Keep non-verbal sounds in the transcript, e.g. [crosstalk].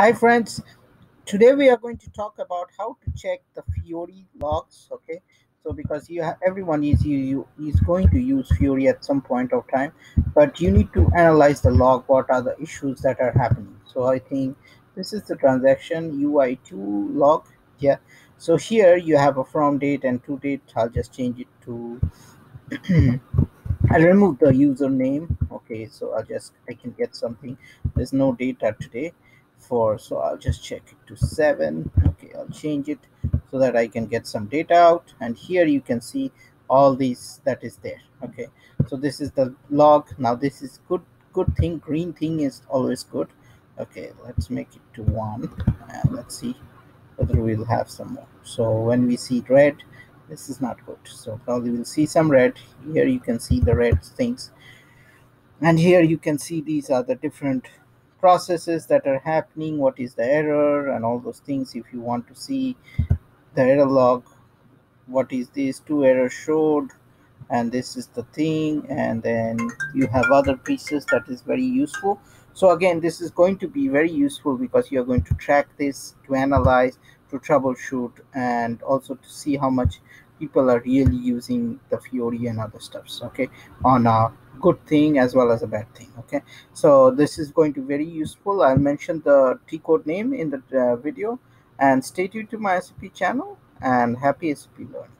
Hi friends, today we are going to talk about how to check the Fiori logs. Okay, so because you have everyone is you, you is going to use Fiori at some point of time, but you need to analyze the log. What are the issues that are happening? So I think this is the transaction UI2 log. Yeah. So here you have a from date and to date. I'll just change it to. [clears throat] I'll remove the username. Okay, so I'll just I can get something. There's no data today for so I'll just check it to 7 okay I'll change it so that I can get some data out. And here you can see all these that is there. Okay so this is the log. Now this is good good thing. Green thing is always good. Okay let's make it to 1 and let's see whether we'll have some more. So when we see red this is not good. So probably we'll see some red. Here you can see the red things. And here you can see these are the different processes that are happening what is the error and all those things. If you want to see the error log what is this? Two errors showed and this is the thing and then you have other pieces that is very useful. So again this is going to be very useful because you're going to track this to analyze to troubleshoot and also to see how much people are really using the Fiori and other stuffs okay on a good thing as well as a bad thing okay? So this is going to be very useful. I'll mention the T code name in the uh, video. And stay tuned to my sap channel and happy sap learning